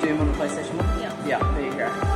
doing on the PlayStation 1? Yeah. Yeah, there you go.